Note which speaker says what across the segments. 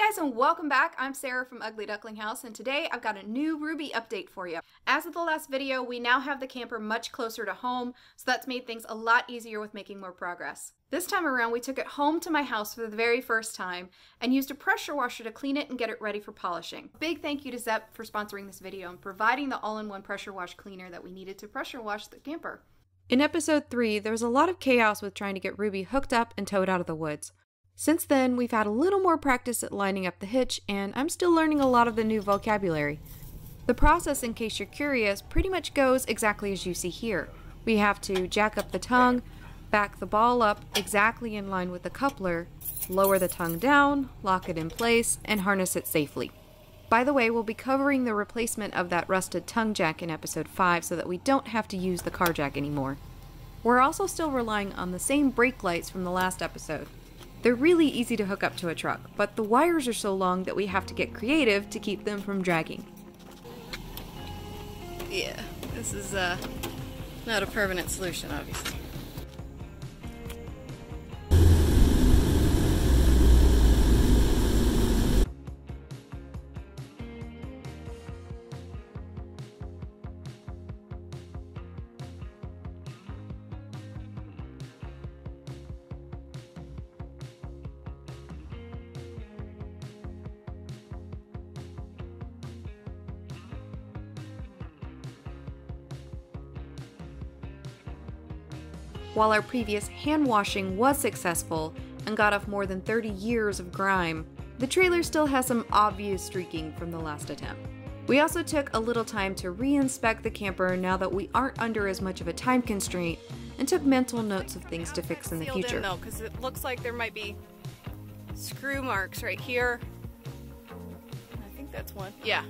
Speaker 1: guys and welcome back. I'm Sarah from Ugly Duckling House and today I've got a new Ruby update for you. As of the last video, we now have the camper much closer to home, so that's made things a lot easier with making more progress. This time around, we took it home to my house for the very first time and used a pressure washer to clean it and get it ready for polishing. Big thank you to Zep for sponsoring this video and providing the all-in-one pressure wash cleaner that we needed to pressure wash the camper.
Speaker 2: In episode 3, there was a lot of chaos with trying to get Ruby hooked up and towed out of the woods. Since then, we've had a little more practice at lining up the hitch, and I'm still learning a lot of the new vocabulary. The process, in case you're curious, pretty much goes exactly as you see here. We have to jack up the tongue, back the ball up exactly in line with the coupler, lower the tongue down, lock it in place, and harness it safely. By the way, we'll be covering the replacement of that rusted tongue jack in episode 5 so that we don't have to use the car jack anymore. We're also still relying on the same brake lights from the last episode. They're really easy to hook up to a truck, but the wires are so long that we have to get creative to keep them from dragging.
Speaker 3: Yeah, this is uh, not a permanent solution, obviously.
Speaker 2: While our previous hand washing was successful and got off more than 30 years of grime, the trailer still has some obvious streaking from the last attempt. We also took a little time to re-inspect the camper now that we aren't under as much of a time constraint and took mental notes of things to fix in the future.
Speaker 3: In, though, because it looks like there might be screw marks right here. I think that's one. Yeah.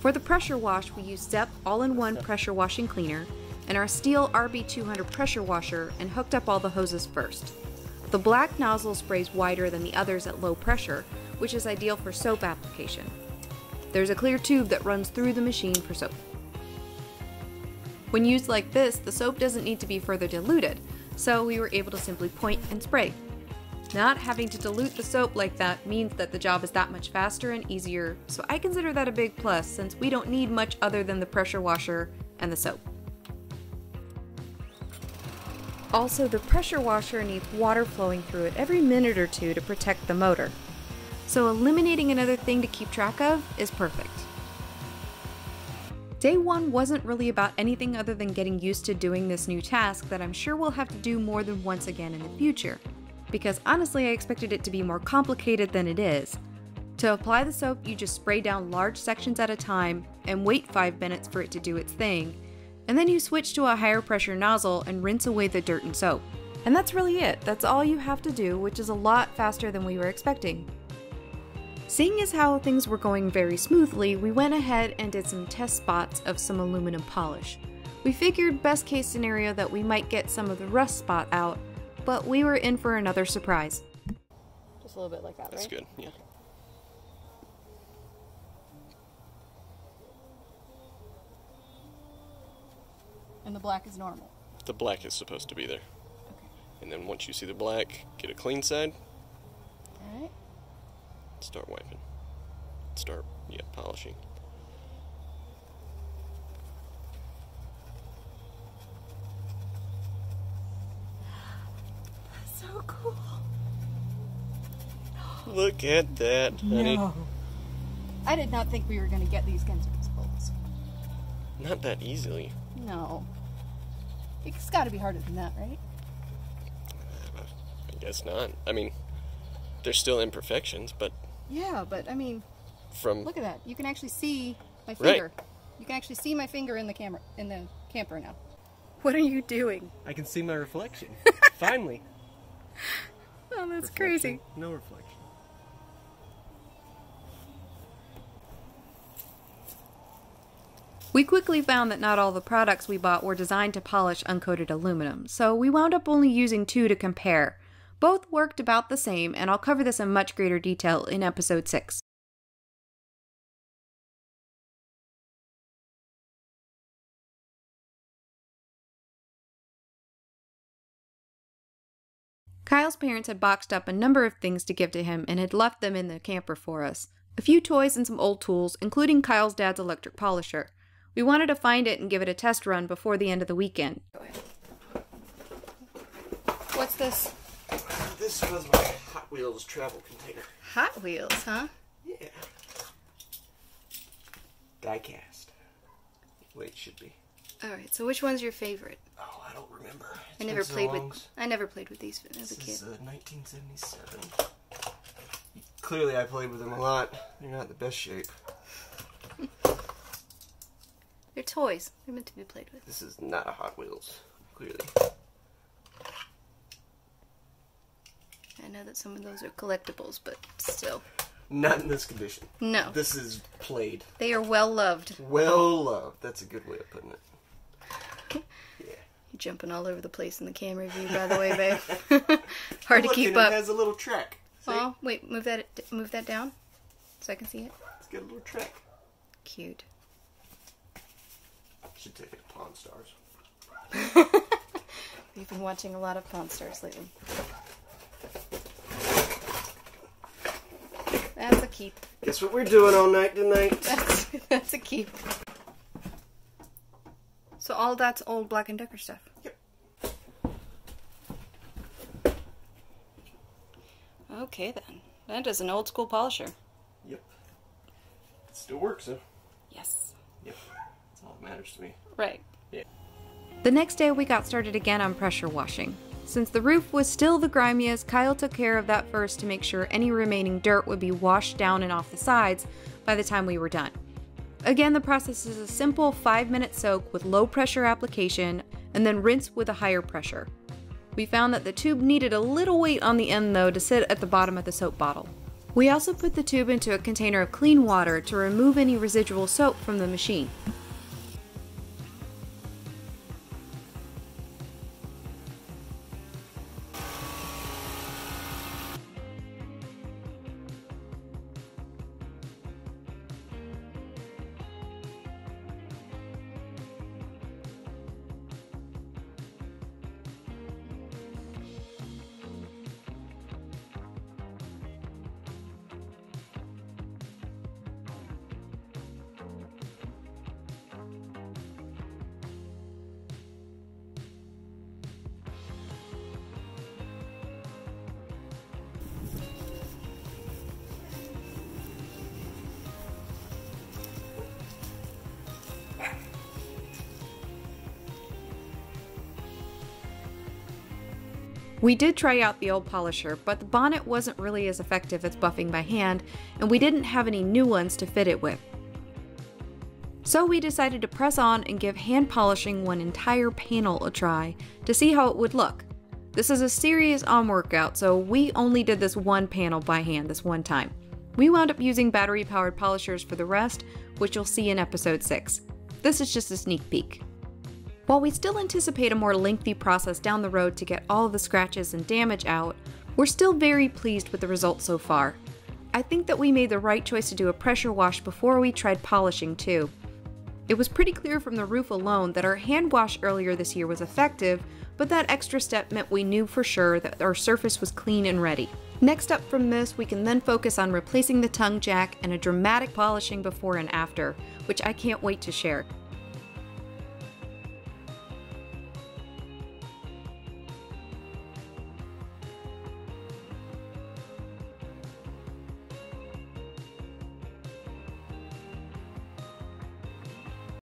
Speaker 2: For the pressure wash, we used Zep all-in-one pressure washing cleaner and our Stihl RB200 pressure washer and hooked up all the hoses first. The black nozzle sprays wider than the others at low pressure, which is ideal for soap application. There's a clear tube that runs through the machine for soap. When used like this, the soap doesn't need to be further diluted, so we were able to simply point and spray. Not having to dilute the soap like that means that the job is that much faster and easier, so I consider that a big plus since we don't need much other than the pressure washer and the soap. Also, the pressure washer needs water flowing through it every minute or two to protect the motor. So eliminating another thing to keep track of is perfect. Day 1 wasn't really about anything other than getting used to doing this new task that I'm sure we'll have to do more than once again in the future, because honestly I expected it to be more complicated than it is. To apply the soap, you just spray down large sections at a time and wait 5 minutes for it to do its thing, and then you switch to a higher pressure nozzle and rinse away the dirt and soap. And that's really it, that's all you have to do, which is a lot faster than we were expecting. Seeing as how things were going very smoothly, we went ahead and did some test spots of some aluminum polish. We figured best case scenario that we might get some of the rust spot out, but we were in for another surprise.
Speaker 3: Just a little bit like that,
Speaker 4: That's
Speaker 3: right?
Speaker 4: good, yeah.
Speaker 3: And the black is normal.
Speaker 4: The black is supposed to be there.
Speaker 3: Okay.
Speaker 4: And then once you see the black, get a clean side,
Speaker 3: Alright.
Speaker 4: start wiping. Start, yeah, polishing.
Speaker 3: So cool.
Speaker 4: Look at that, honey.
Speaker 3: No. I did not think we were going to get these kinds of results.
Speaker 4: Not that easily.
Speaker 3: No. It's got to be harder than that, right?
Speaker 4: I guess not. I mean, there's still imperfections, but
Speaker 3: Yeah, but I mean,
Speaker 4: from
Speaker 3: look at that. You can actually see my
Speaker 4: Right.
Speaker 3: finger. You can actually see my finger in the camera in the camper now. What are you doing?
Speaker 5: I can see my reflection. Finally.
Speaker 3: Oh, that's
Speaker 5: Reflection, No reflection.
Speaker 2: We quickly found that not all the products we bought were designed to polish uncoated aluminum, so we wound up only using two to compare. Both worked about the same, and I'll cover this in much greater detail in episode 6. Kyle's parents had boxed up a number of things to give to him and had left them in the camper for us. A few toys and some old tools, including Kyle's dad's electric polisher. We wanted to find it and give it a test run before the end of the weekend.
Speaker 3: What's this?
Speaker 4: This was my Hot Wheels travel container.
Speaker 3: Hot Wheels, huh?
Speaker 4: Yeah. Die cast. Way it should be.
Speaker 3: All right. So which one's your favorite?
Speaker 4: Oh, I don't remember.
Speaker 3: I never
Speaker 4: been so
Speaker 3: played
Speaker 4: long.
Speaker 3: with. I never played with these as a
Speaker 4: This
Speaker 3: kid.
Speaker 4: is uh, 1977. Clearly, I played with them a lot. They're not in the best shape.
Speaker 3: They're toys. They're meant to be played with.
Speaker 4: This is not a Hot Wheels. Clearly.
Speaker 3: I know that some of those are collectibles, but still,
Speaker 4: Not in this condition.
Speaker 3: no.
Speaker 4: This is played.
Speaker 3: They are well loved.
Speaker 4: Well loved. That's a good way of putting it. Yeah.
Speaker 3: You're jumping all over the place in the camera view, by the way, babe. Hard to keep up.
Speaker 4: It has a little track. See?
Speaker 3: Oh, wait, move that move that down so I can see it.
Speaker 4: It's got a little track.
Speaker 3: Cute.
Speaker 4: Should take it to Pawn Stars.
Speaker 3: We've been watching a lot of Pawn Stars lately. That's a keep.
Speaker 4: Guess what we're doing all night tonight?
Speaker 3: That's that's a keep. So all that's old Black and Decker stuff.
Speaker 4: Yep.
Speaker 3: Okay then. That is an old school polisher.
Speaker 4: Yep. It still works, though.
Speaker 3: Yes.
Speaker 4: Yep. That's all that matters to me.
Speaker 3: Right. Yeah.
Speaker 2: The next day, we got started again on pressure washing. Since the roof was still the grimiest, Kyle took care of that first to make sure any remaining dirt would be washed down and off the sides by the time we were done. Again, the process is a simple 5 minute soak with low pressure application and then rinse with a higher pressure. We found that the tube needed a little weight on the end though to sit at the bottom of the soap bottle. We also put the tube into a container of clean water to remove any residual soap from the machine. We did try out the old polisher, but the bonnet wasn't really as effective as buffing by hand, and we didn't have any new ones to fit it with. So we decided to press on and give hand polishing one entire panel a try to see how it would look. This is a serious arm workout, so we only did this one panel by hand this one time. We wound up using battery powered polishers for the rest, which you'll see in episode 6. This is just a sneak peek. While we still anticipate a more lengthy process down the road to get all the scratches and damage out, we're still very pleased with the results so far. I think that we made the right choice to do a pressure wash before we tried polishing too. It was pretty clear from the roof alone that our hand wash earlier this year was effective, but that extra step meant we knew for sure that our surface was clean and ready. Next up from this, we can then focus on replacing the tongue jack and a dramatic polishing before and after, which I can't wait to share.